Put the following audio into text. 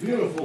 Beautiful.